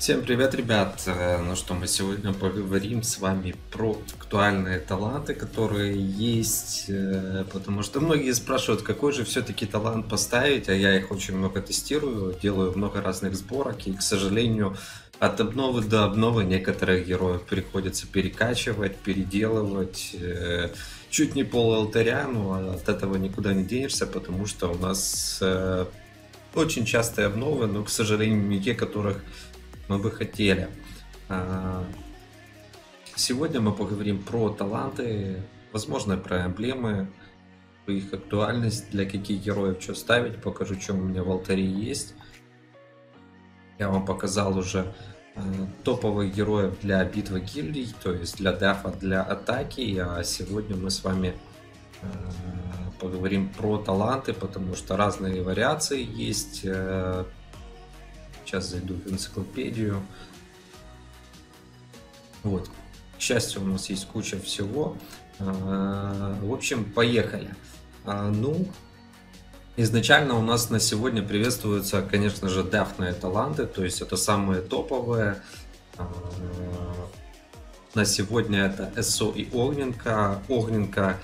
Всем привет, ребят! Э, ну что, мы сегодня поговорим с вами про актуальные таланты, которые есть, э, потому что многие спрашивают, какой же все-таки талант поставить, а я их очень много тестирую, делаю много разных сборок, и, к сожалению, от обновы до обновы некоторых героев приходится перекачивать, переделывать, э, чуть не пол алтаря, но от этого никуда не денешься, потому что у нас очень частые обновы, но, к сожалению, не те, которых мы бы хотели. А, сегодня мы поговорим про таланты, возможно, про эмблемы, их актуальность, для каких героев что ставить, покажу, что у меня в алтаре есть. Я вам показал уже а, топовых героев для битвы гильдий, то есть для дефа, для атаки, а сегодня мы с вами а, поговорим про таланты, потому что разные вариации есть э, Сейчас зайду в энциклопедию. Вот. К счастью, у нас есть куча всего. А, в общем, поехали. А, ну, изначально у нас на сегодня приветствуются, конечно же, дефные таланты, то есть это самые топовые. А, на сегодня это СО и Огненка. Огненка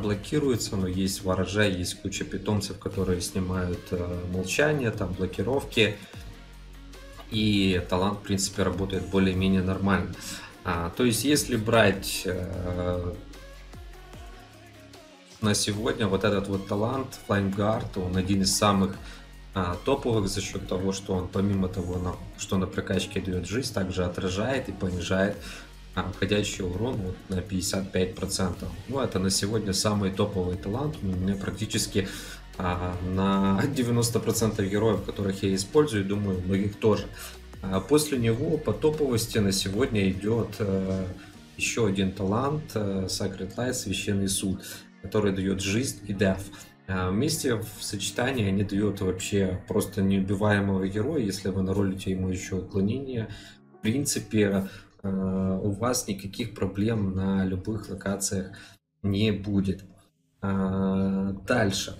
блокируется, но есть ворожа, есть куча питомцев, которые снимают молчание, там блокировки и талант, в принципе, работает более-менее нормально. А, то есть, если брать э, на сегодня вот этот вот талант Flying Guard, он один из самых а, топовых за счет того, что он помимо того, на, что на прокачке дает жизнь, также отражает и понижает а, входящий урон вот, на 55%. Ну, это на сегодня самый топовый талант. У меня практически на 90% героев, которых я использую, думаю, многих тоже. А после него по топовости на сегодня идет э, еще один талант э, Sacred Light, Священный Суд, который дает жизнь и деф. А вместе в сочетании они дают вообще просто неубиваемого героя, если вы наролите ему еще уклонение. В принципе, э, у вас никаких проблем на любых локациях не будет. Дальше.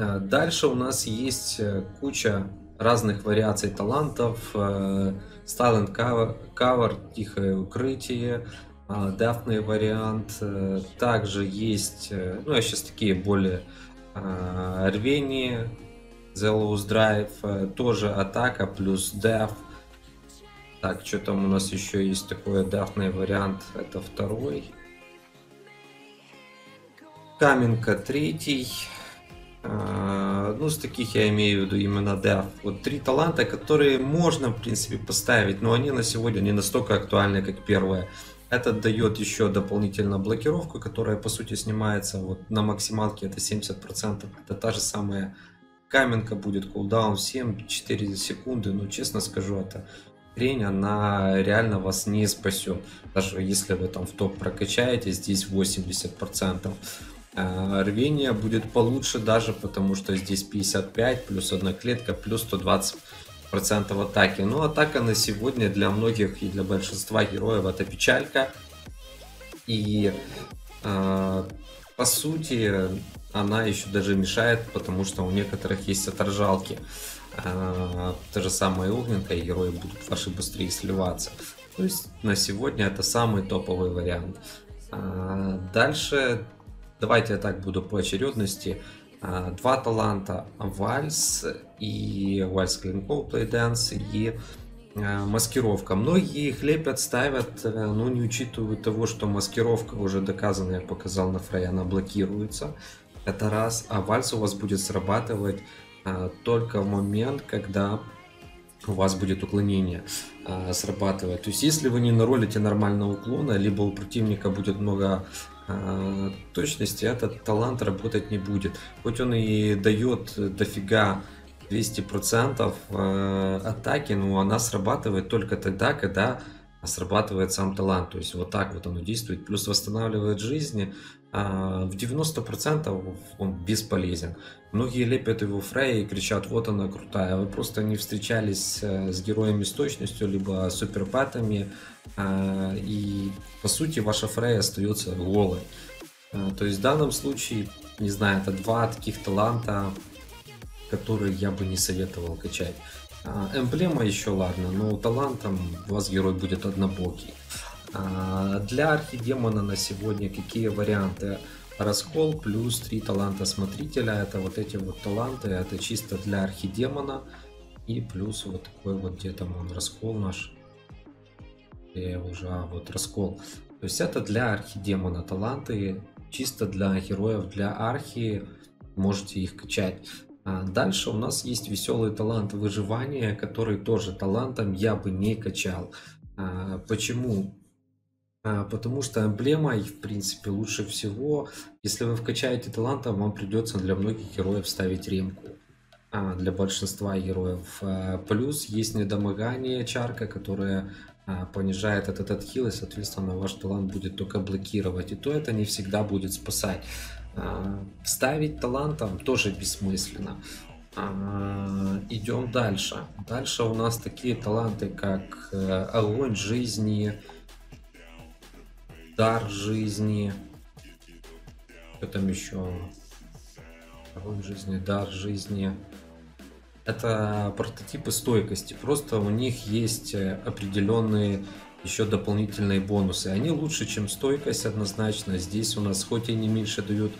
Э, дальше у нас есть э, куча разных вариаций талантов. Silent Cover, Тихое укрытие, Дафный вариант. Э, также есть, ну я сейчас такие более рвение, Zealous Drive, тоже атака плюс деф. Так, что там у нас еще есть такой дафный вариант, это второй. Каменка третий. А, ну, с таких я имею в виду именно DAF. Вот три таланта, которые можно, в принципе, поставить, но они на сегодня не настолько актуальны, как первое. Этот дает еще дополнительно блокировку, которая, по сути, снимается вот на максималке, это 70%. Это та же самая каменка будет, кулдаун 7-4 секунды. Ну, честно скажу, это хрень, она реально вас не спасет. Даже если вы там в топ прокачаете, здесь 80%. А, рвение будет получше даже, потому что здесь 55 плюс одна клетка плюс 120 процентов атаки. Но атака на сегодня для многих и для большинства героев это печалька. И э, по сути она еще даже мешает, потому что у некоторых есть отражалки. Э, та же самая огненка, и герои будут ваши быстрее сливаться. То есть на сегодня это самый топовый вариант. Э, дальше Давайте я так буду по очередности. А, два таланта вальс и вальс клинков плейденс и а, маскировка. Многие их лепят, ставят, э, но не учитывают того, что маскировка уже доказана, я показал на Фрей, она блокируется. Это раз. А вальс у вас будет срабатывать а, только в момент, когда у вас будет уклонение срабатывать. То есть, если вы не наролите нормального уклона, либо у противника будет много а, точности этот талант работать не будет. Хоть он и дает дофига 200% э, атаки, но она срабатывает только тогда, когда срабатывает сам талант. То есть вот так вот оно действует. Плюс восстанавливает жизни. А в 90% он бесполезен. Многие лепят его Фрей и кричат, вот она крутая. Вы просто не встречались э, с героями с точностью, либо суперпатами. А, и по сути ваша Фрей остается голой. А, то есть в данном случае, не знаю, это два таких таланта, которые я бы не советовал качать. Эмблема еще ладно, но талантом у вас герой будет однобокий. А, для архидемона на сегодня какие варианты? Раскол плюс три таланта смотрителя. Это вот эти вот таланты. Это чисто для архидемона. И плюс вот такой вот где там он раскол наш. Я уже, а, вот раскол. То есть это для архидемона таланты. Чисто для героев, для архи. Можете их качать. А дальше у нас есть веселый талант выживания, который тоже талантом я бы не качал. А, почему? А, потому что эмблемой, в принципе, лучше всего, если вы вкачаете талантом, вам придется для многих героев ставить ремку. А, для большинства героев. А, плюс есть недомогание чарка, которая а, понижает этот отхил, и, соответственно, ваш талант будет только блокировать. И то это не всегда будет спасать. Ставить талантом тоже бессмысленно. Идем дальше. Дальше у нас такие таланты, как э, огонь жизни, дар жизни. Что там еще? Огонь жизни, дар жизни. Это прототипы стойкости. Просто у них есть э, определенные еще дополнительные бонусы. Они лучше, чем стойкость однозначно. Здесь у нас хоть и не меньше дают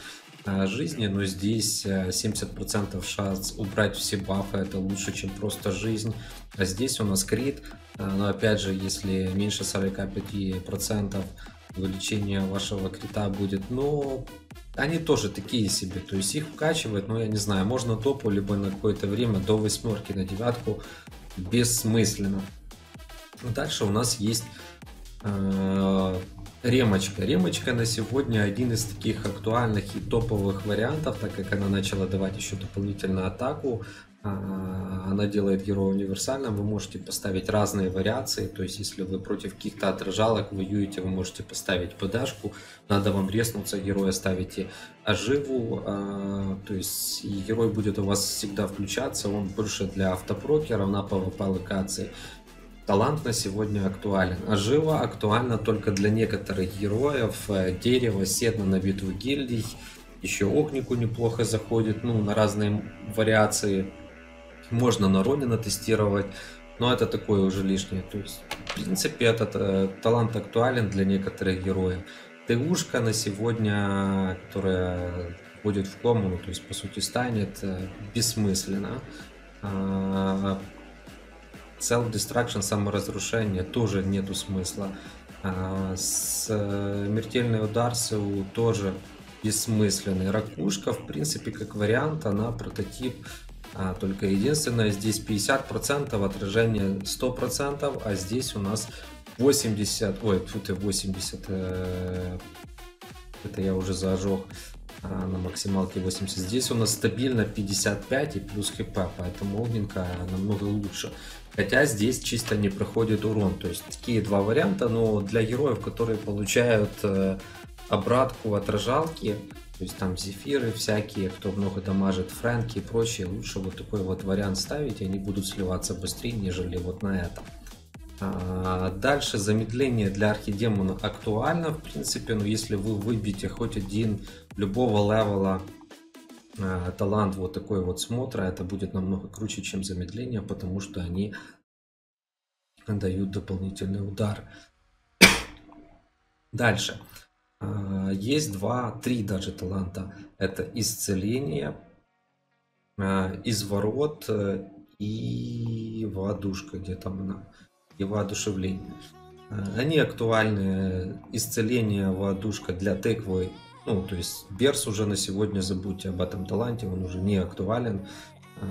а, жизни, но здесь 70% э, шанс убрать все бафы, это лучше, чем просто жизнь. А здесь у нас крит, но опять же, если меньше 45% увеличение вашего крита будет, но они тоже такие себе, то есть их вкачивать, ну я не знаю, можно топу, либо на какое-то время до восьмерки, на девятку, бессмысленно. Дальше у нас есть э, ремочка. Ремочка на сегодня один из таких актуальных и топовых вариантов, так как она начала давать еще дополнительную атаку она делает героя универсальным, вы можете поставить разные вариации, то есть если вы против каких-то отражалок воюете, вы можете поставить ПДшку, надо вам резнуться, героя ставите оживу, а, то есть герой будет у вас всегда включаться, он больше для автопрокера на PvP локации. Талант на сегодня актуален. Ожива актуальна только для некоторых героев, э, дерево, седна на битву гильдий, еще огнику неплохо заходит, ну, на разные вариации можно на Ронина тестировать, но это такое уже лишнее. То есть, в принципе, этот э, талант актуален для некоторых героев. ТУшка на сегодня, которая входит в кому, то есть, по сути, станет э, бессмысленно. А, Self-destruction, саморазрушение, тоже нету смысла. А, смертельный удар СУ тоже бессмысленный. Ракушка, в принципе, как вариант, она прототип а, только единственное, здесь 50% отражение 100%, а здесь у нас 80, ой, тут и 80, э, это я уже зажег а, на максималке 80. Здесь у нас стабильно 55 и плюс хп, поэтому огненка намного лучше. Хотя здесь чисто не проходит урон. То есть такие два варианта, но для героев, которые получают э, обратку отражалки, то есть там зефиры всякие, кто много дамажит, фрэнки и прочее, лучше вот такой вот вариант ставить, они будут сливаться быстрее, нежели вот на этом. А дальше замедление для архидемона актуально, в принципе, но если вы выбьете хоть один любого левела а, талант вот такой вот смотра, это будет намного круче, чем замедление, потому что они дают дополнительный удар. Дальше. А, есть два, три даже таланта. Это исцеление, а, изворот э, и воодушка, где там она, и воодушевление. Они актуальны, исцеление, воодушка для тыквы, ну, то есть Берс уже на сегодня забудьте об этом таланте, он уже не актуален.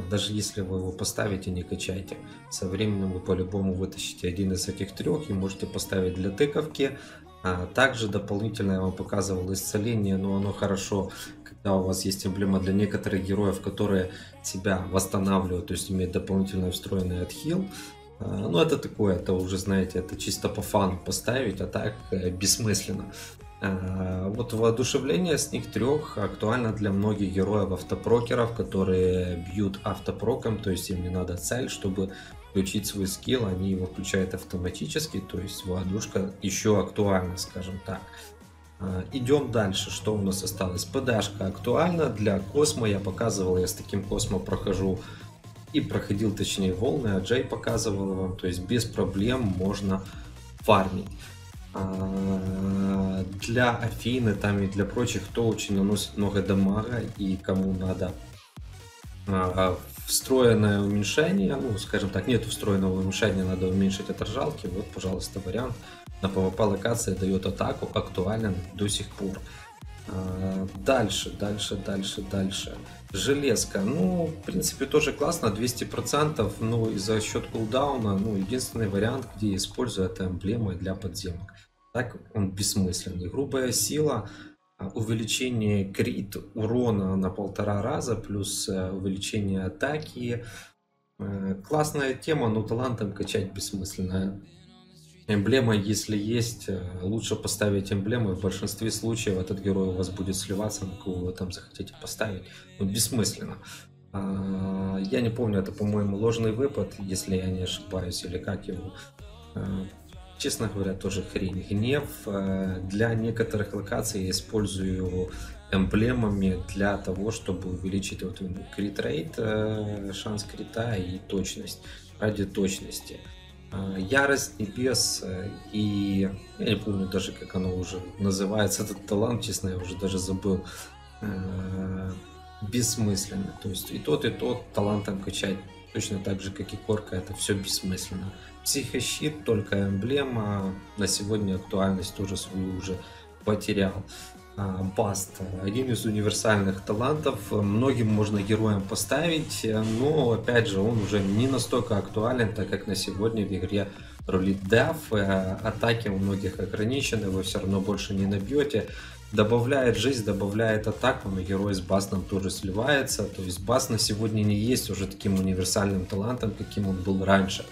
Даже если вы его поставите, не качайте. Со временем вы по-любому вытащите один из этих трех и можете поставить для тыковки, также дополнительно я вам показывал исцеление, но оно хорошо, когда у вас есть эмблема для некоторых героев, которые себя восстанавливают, то есть имеют дополнительно встроенный отхил. А, ну, это такое, это уже, знаете, это чисто по фану поставить, а так э, бессмысленно. А, вот воодушевление с них трех актуально для многих героев автопрокеров, которые бьют автопроком, то есть им не надо цель, чтобы включить свой скилл, они его включают автоматически, то есть воздушка еще актуальна, скажем так. А, идем дальше, что у нас осталось. ПДшка актуальна для Космо, я показывал, я с таким Космо прохожу и проходил, точнее, волны, а Джей показывал вам, то есть без проблем можно фармить. А, для Афины там и для прочих, кто очень наносит много дамага и кому надо а, встроенное уменьшение, ну, скажем так, нет встроенного уменьшения, надо уменьшить отражалки, вот, пожалуйста, вариант на PvP локации дает атаку, актуален до сих пор. А, дальше, дальше, дальше, дальше. Железка, ну, в принципе, тоже классно, 200%, но и за счет кулдауна, ну, единственный вариант, где я использую, это эмблемы для подземок. Так он бессмысленный. Грубая сила, а, увеличение крит урона на полтора раза, плюс э, увеличение атаки. Э, классная тема, но талантом качать бессмысленно. Эмблема, если есть, э, лучше поставить эмблемы. В большинстве случаев этот герой у вас будет сливаться, на кого вы там захотите поставить. Ну, бессмысленно. А, я не помню, это, по-моему, ложный выпад, если я не ошибаюсь, или как его. А, честно говоря, тоже хрень. Гнев э, для некоторых локаций я использую эмблемами для того, чтобы увеличить вот крит рейт, э, шанс крита и точность, ради точности. А, Ярость небес э, и я не помню даже как оно уже называется этот талант, честно я уже даже забыл. Э, бессмысленно. То есть и тот, и тот талантом качать точно так же, как и корка, это все бессмысленно. Психощит, только эмблема, на сегодня актуальность тоже свою уже потерял. А, Баст. Один из универсальных талантов. Многим можно героям поставить, но опять же он уже не настолько актуален, так как на сегодня в игре рулит деф, э, атаки у многих ограничены, вы все равно больше не набьете. Добавляет жизнь, добавляет атаку, но герой с Бастом тоже сливается. То есть Баст на сегодня не есть уже таким универсальным талантом, каким он был раньше.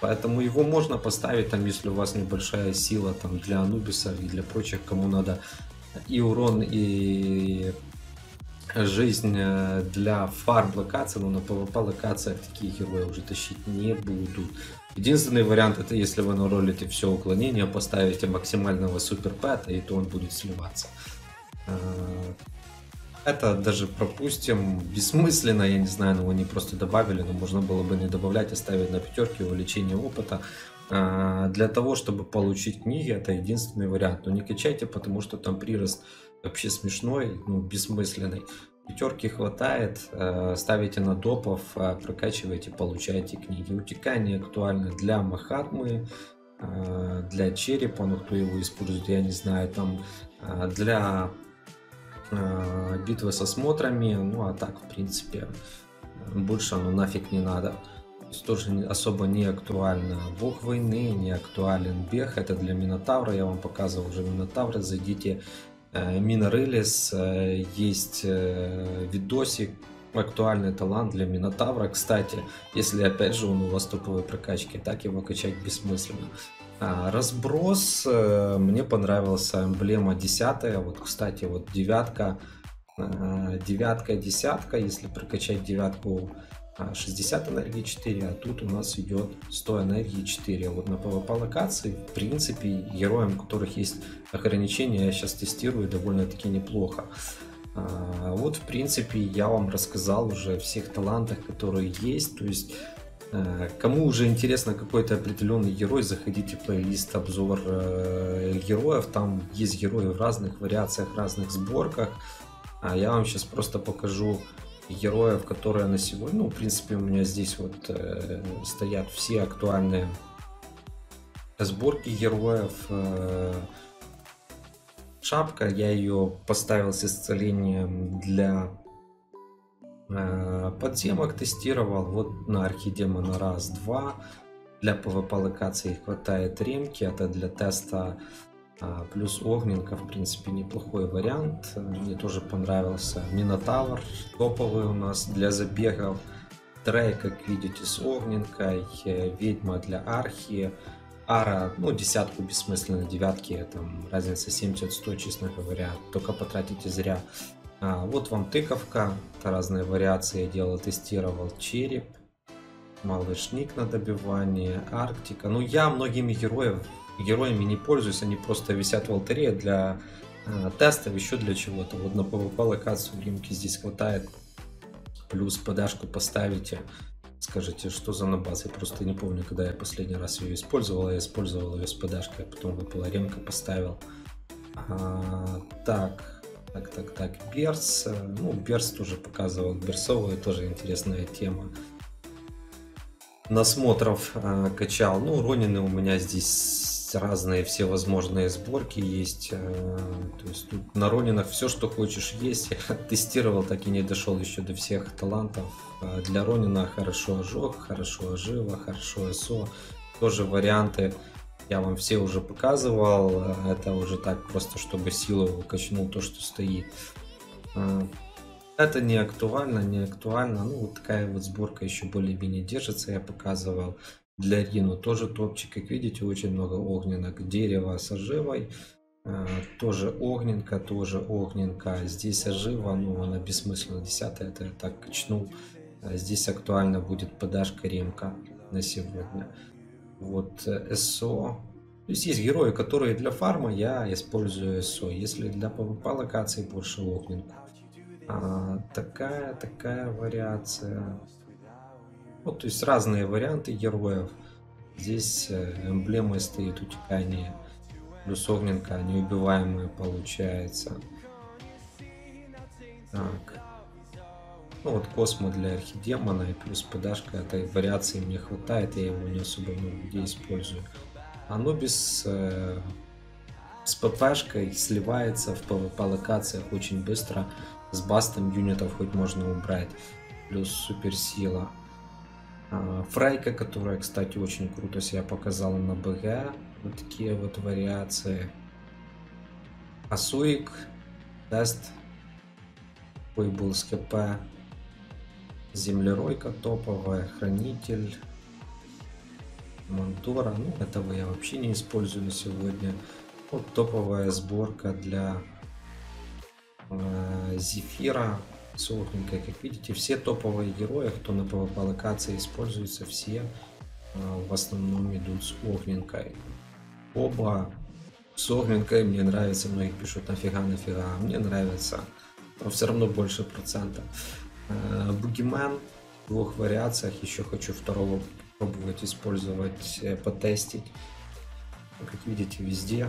Поэтому его можно поставить, там, если у вас небольшая сила там, для Анубиса и для прочих, кому надо и урон, и жизнь э, для фарм локаций, но на PvP локациях такие герои уже тащить не будут. Единственный вариант это если вы наролите все уклонение, поставите максимального супер пэта, и то он будет сливаться. Э, это даже пропустим. Бессмысленно, я не знаю, но они просто добавили, но можно было бы не добавлять, оставить на пятерке увеличение опыта. А, для того, чтобы получить книги, это единственный вариант. Но не качайте, потому что там прирост вообще смешной, ну, бессмысленный. Пятерки хватает, э, ставите на допов, а, прокачиваете, получаете книги. Утекание актуально для Махатмы, э, для черепа, ну кто его использует, я не знаю, там э, для битвы со смотрами, ну а так, в принципе, больше оно нафиг не надо тоже особо не актуально. Бог войны, не актуален бег, это для Минотавра, я вам показывал уже Минотавра, зайдите э, Минорелис, э, есть э, видосик, актуальный талант для Минотавра. Кстати, если опять же он у вас топовой прокачки, так его качать бессмысленно. А, разброс, мне понравился эмблема 10, вот кстати, вот девятка, девятка, десятка, если прокачать девятку 60 энергии 4, а тут у нас идет 100 энергии 4. Вот на PvP локации, в принципе, героям, у которых есть ограничения, я сейчас тестирую довольно-таки неплохо. А, вот, в принципе, я вам рассказал уже о всех талантах, которые есть. То есть, э, кому уже интересно какой-то определенный герой, заходите в плейлист обзор э, героев. Там есть герои в разных вариациях, разных сборках. А я вам сейчас просто покажу героев, которые на сегодня, ну, в принципе, у меня здесь вот э, стоят все актуальные сборки героев. Э, шапка, я ее поставил с исцелением для э, подземок, тестировал. Вот на архидемона раз, два. Для PvP локации хватает ремки, это для теста а, плюс Огненка, в принципе, неплохой вариант. Мне тоже понравился. Минотавр топовый у нас для забегов. Трей, как видите, с Огненкой. Ведьма для Архи. Ара, ну, десятку бессмысленно, девятки, там разница 70-100, честно говоря, только потратите зря. А, вот вам тыковка, разные вариации я делал, тестировал. Череп, малышник на добивание, Арктика. Ну, я многими героев героями не пользуюсь, они просто висят в алтаре для э, тестов, еще для чего-то. Вот на PvP локацию лимки здесь хватает. Плюс подашку поставите. Скажите, что за набаз? Я просто не помню, когда я последний раз ее использовал. Я использовал ее с подашкой, а потом выпала ремка, поставил. А, так, так, так, так, Берс. Ну, Берс тоже показывал. Берсовая тоже интересная тема. Насмотров э, качал. Ну, Ронины у меня здесь разные всевозможные сборки есть. Э, то есть тут на Ронинах все, что хочешь, есть. Я тестировал, так и не дошел еще до всех талантов. Э, для Ронина хорошо ожог, хорошо ожива, хорошо СО. Тоже варианты я вам все уже показывал. Это уже так просто, чтобы силу качнул то, что стоит. Это не актуально, не актуально. Ну, вот такая вот сборка еще более-менее держится, я показывал. Для Рину тоже топчик, как видите, очень много огненок. Дерево с оживой, э, тоже огненка, тоже огненка. Здесь ожива, ну она бессмысленно, десятая, это я так качнул. А здесь актуально будет подашка ремка на сегодня. Вот э, СО. То есть есть герои, которые для фарма я использую СО. Если для PvP локации больше огненку. А, такая, такая вариация. Вот, то есть разные варианты героев. Здесь э, эмблемой стоит утекание. Плюс огненка неубиваемая получается. Так. Ну вот Космо для архидемона и плюс подашка этой вариации мне хватает, я его не особо много где использую. Анубис э, с ППшкой сливается в PvP локациях очень быстро. С бастом юнитов хоть можно убрать. Плюс суперсила. А, Фрайка, которая, кстати, очень круто себя показала на БГ. Вот такие вот вариации. Асуик, Тест. Такой был с КП. Землеройка топовая, Хранитель. Монтора. Ну, этого я вообще не использую на сегодня. Вот топовая сборка для э, Зефира сухонькая. Как видите, все топовые герои, кто на PvP локации используются, все а, в основном идут с огненкой. Оба с огненкой мне нравится, многие пишут нафига, нафига, а мне нравится, но все равно больше процентов. А, Бугимен в двух вариациях, еще хочу второго пробовать использовать, э, потестить. Как видите, везде,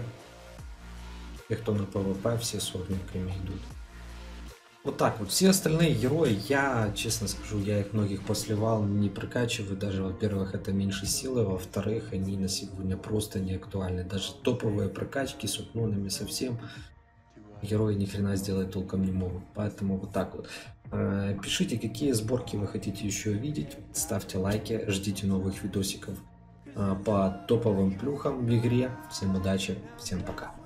те, кто на PvP, все с огненками идут. Вот так вот. Все остальные герои, я, честно скажу, я их многих посливал, не прокачиваю. Даже, во-первых, это меньше силы, во-вторых, они на сегодня просто не актуальны. Даже топовые прокачки с утнонами совсем герои ни хрена сделать толком не могут. Поэтому вот так вот. Э, пишите, какие сборки вы хотите еще видеть. Ставьте лайки, ждите новых видосиков э, по топовым плюхам в игре. Всем удачи, всем пока.